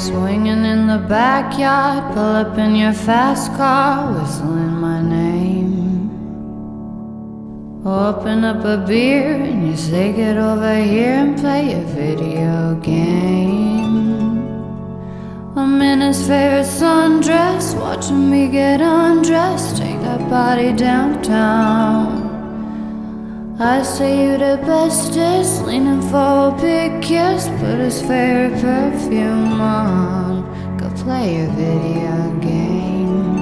Swinging in the backyard, pull up in your fast car, whistling my name. Open up a beer and you say, Get over here and play a video game. I'm in his favorite sundress, watching me get undressed, take that body downtown. I say you the bestest, leaning for a big kiss, put his favorite perfume on, go play a video game.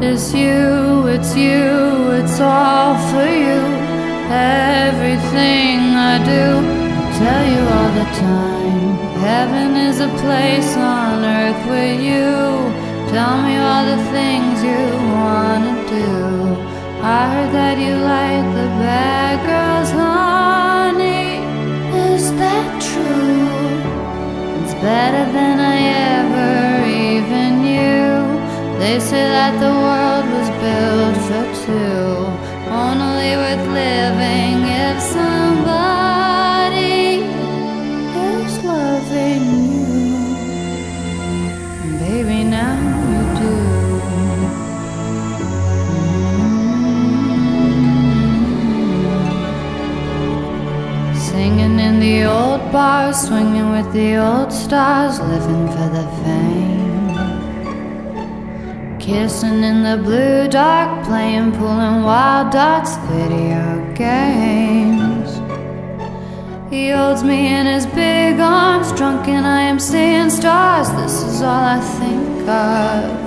It's you, it's you, it's all for you. Everything I do, I tell you all the time. Heaven is a place on earth with you. Tell me all the things you wanna better than I ever even knew. They say that the world was built for two, only worth living Singing in the old bars, swinging with the old stars, living for the fame. Kissing in the blue dark, playing, pulling wild dots, video games. He holds me in his big arms, drunk, and I am seeing stars. This is all I think of.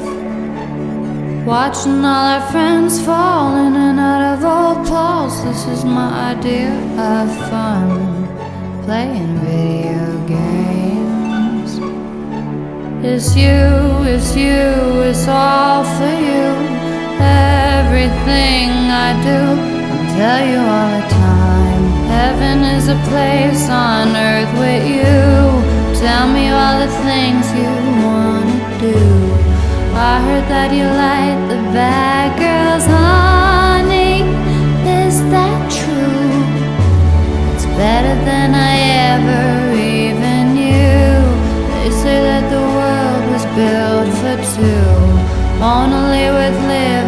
Watching all our friends fall in and out of old clothes. This is my idea of fun. Playing video games. It's you, it's you, it's all for you. Everything I do, I'll tell you all the time. Heaven is a place on earth with you. Tell me all the things you wanna do. I heard that you like the bad girls, honey. Than I ever even knew. They say that the world was built for two, only worth living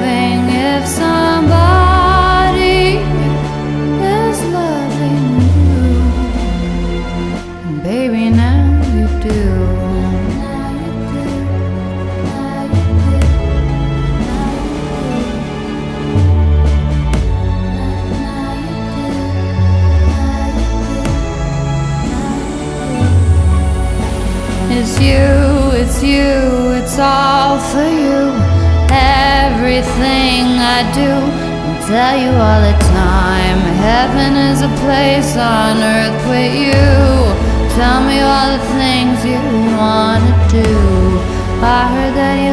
you, it's you, it's all for you. Everything I do, I tell you all the time. Heaven is a place on earth with you. Tell me all the things you wanna do. I heard that you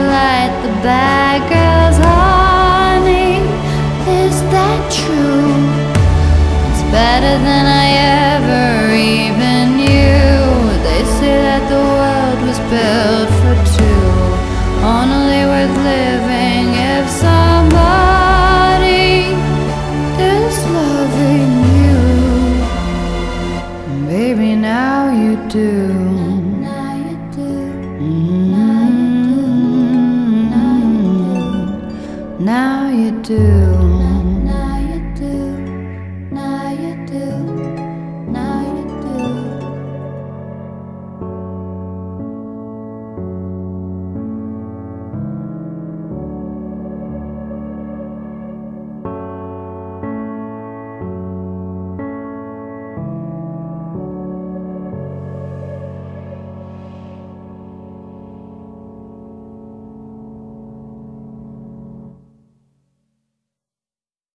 was built for two, only worth living if somebody is loving you. Baby, now you do. Now you do. Mm-hmm. Now you do.